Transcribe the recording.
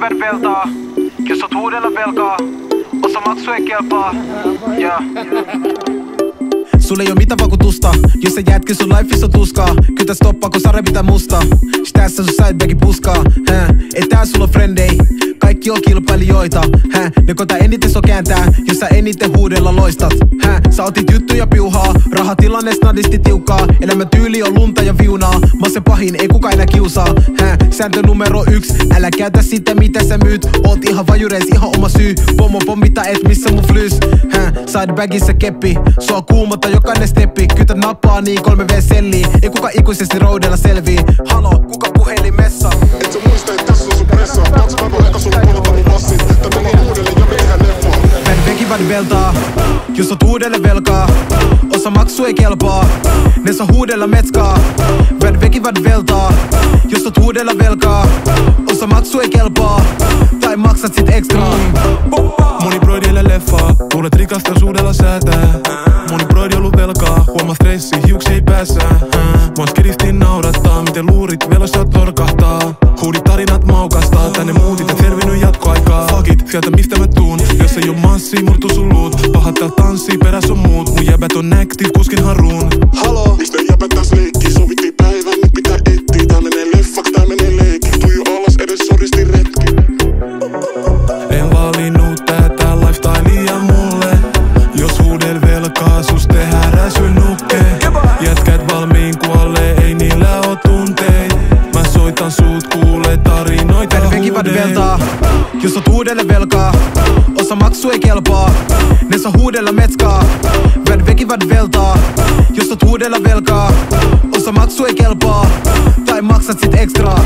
Vän veltaa, jos oot huudella velkaa, osa maksu ei kelpaa. Yeah. Sulle ei oo mitään vakuutusta Jos sä jätkin sun lifeissa tuskaa Kytä stoppaa kun sare pitää musta Stässä sun sidebagin puskaa Hä? Ei tää sulla frendei Kaikki on kilpailijoita Hä? Ne kota eniten so kääntää Jos sä eniten huudella loistat Hä? Sä otit juttuja piuhaa Rahatilanne snadisti tiukkaa Elämän tyyli on lunta ja viunaa Mä se pahin, ei kuka enää kiusaa Hä? Sääntö numero yks Älä käytä sitä mitä sä myyt Oot ihan vajureis, ihan oma syy Pomo pommita et missä mun flys Hä? Sidebagissa keppi Sua kuumottaa jokainen steppi Kytä nappaa niin kolme v selliin Ei kuka ikuisesti roudella selvii Halo, kuka puhelimessa? Et sä muista, et tässä on sun pressa veltaa Jos oot huudelle velkaa Osa maksu ei kelpaa. Ne saa huudella metskaa Vän vekivät veltaa. Jos oot huudella velkaa Osa maksu ei kelpaa. Tai maksat sit ekstraa. Moni broidi elää leffaa, tuulet rikastaisuudella säätää. Moni broidi ollut velkaa, huomaa stressi, hiuksi ei päässä Mua skiristi naurattaa, miten luurit velossa torkahtaa. Huudit tarinat maukastaa, tänne muutit et selvinnyt jatkoaikaa. Fuck it, sieltä mistä mä tuun, jos ei oo massi, murtu sun luut. Pahat tääl tanssii, peräs on muut, mun jäbät on active, kuskin haruun. Halo, mistä jäbät täs leikki? Sovittiin päivän, nyt pitää etsiä Tää menee leffaks, tää menee leikki Tuiju alas, edes soristi retki. En valinnut tätä lifestylea mulle. Jos huudel velkaa, sus tehdään räsy nukke Jätkät valmiin suut, kuule tarinoita huudein. veltaa Jos oot huudelle velkaa. Osa maksu ei kelpaa Ne saa huudella metskaa. Vän vekivät veltaa Jos oot huudella velkaa. Osa maksu ei kelpaa Tai maksat sit ekstraa